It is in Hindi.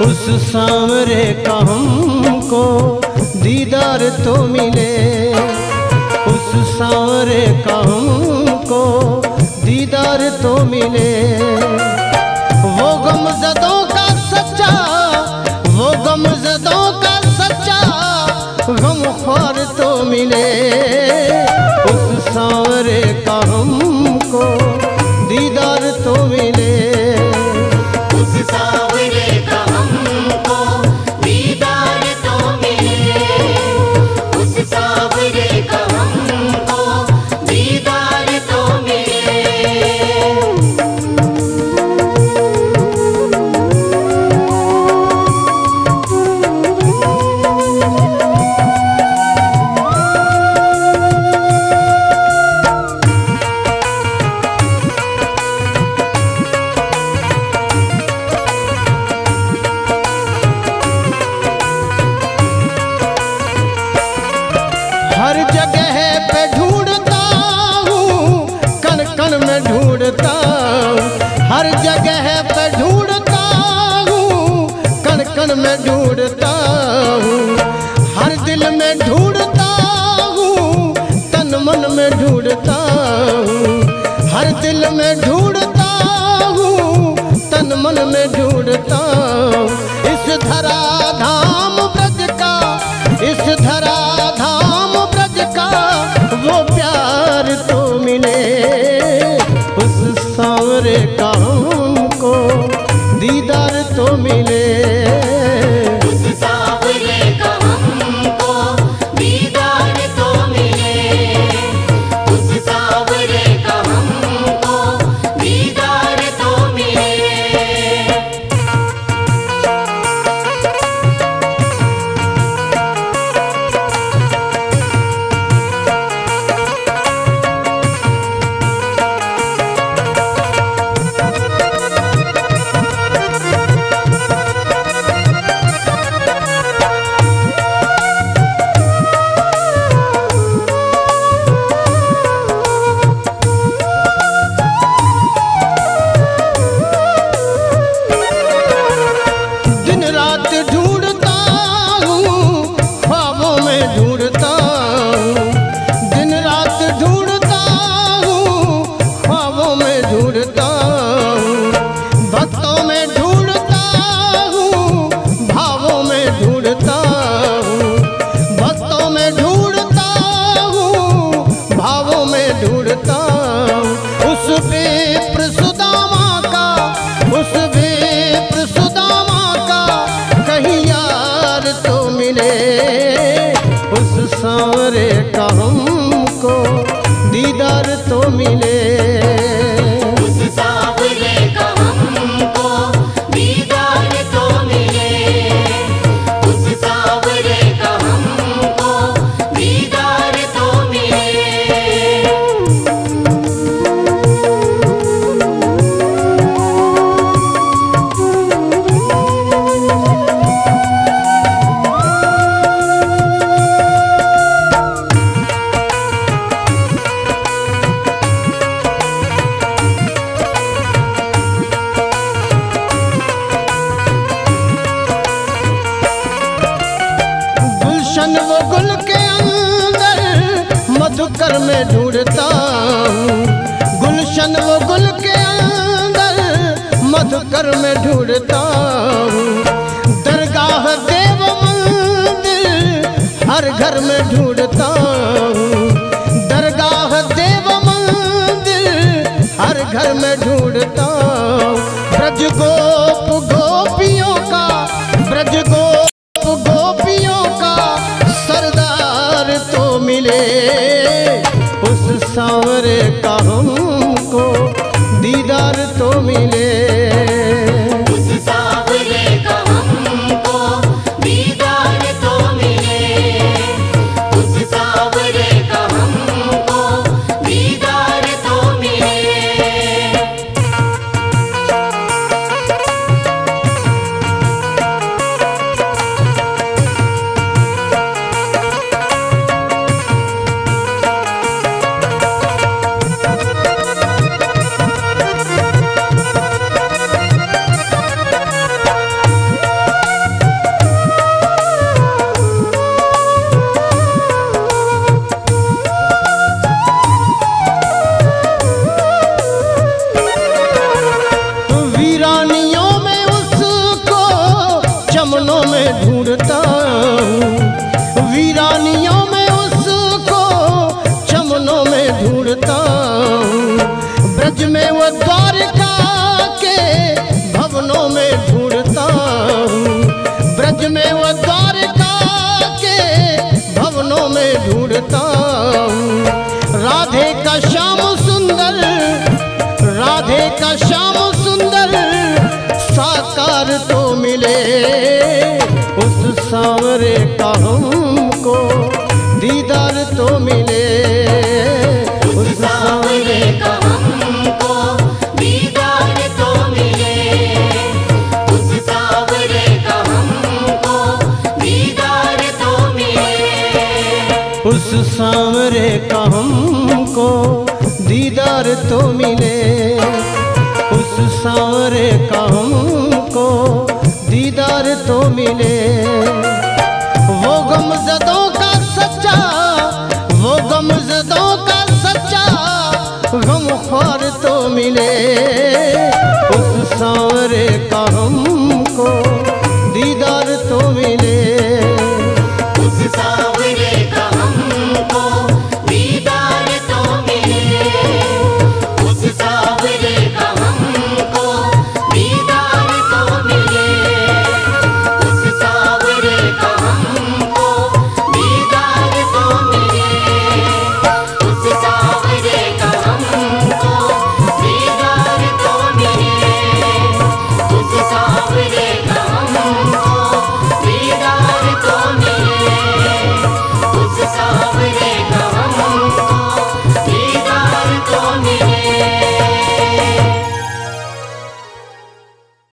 उस सांवरे का हमको दीदार तो मिले। उस सांवरे का हमको दीदार तो मिले। वो गमजदों का सच्चा, वो गमजदों का सच्चा गम ख्वार तो मिले। हूँ, हर जगह पे ढूंढता हूँ कण कण में ढूंढता हूँ, हर दिल में ढूंढता हूँ, तन मन में ढूंढता हूँ, हर दिल में ढूंढता हूँ, तन मन में ढूंढता हूँ। इस धरा धाम ब्रज का, इस धरा सावरे हूँ। उस विप्र सुदामा का, उस विप्र सुदामा का कहीं यार तो मिले। उस सारे का हमको दीदार तो मिले। मधुकर में ढूंढता हूँ। गुलशन वो गुल के अंदर मधुकर में ढूंढता हूँ। दरगाह देव मंदिर हर घर में ढूंढता हूँ। दरगाह देव मंदिर हर घर में ढूंढता हूँ। ब्रज गोप गोपियों का, ब्रज गोप गोपियों का सरदार तो मिले। उस सांवरे का हमको दीदार तो मिले द्वारका के भवनों में ढूंढता हूँ। राधे का श्याम सुंदर, राधे का श्याम सुंदर साकार तो मिले। उस सांवरे का हमको दीदार तो मिले। सांवरे का हमको दीदार तो मिले। उस सांवरे का हमको दीदार तो मिले। वो गमजदों का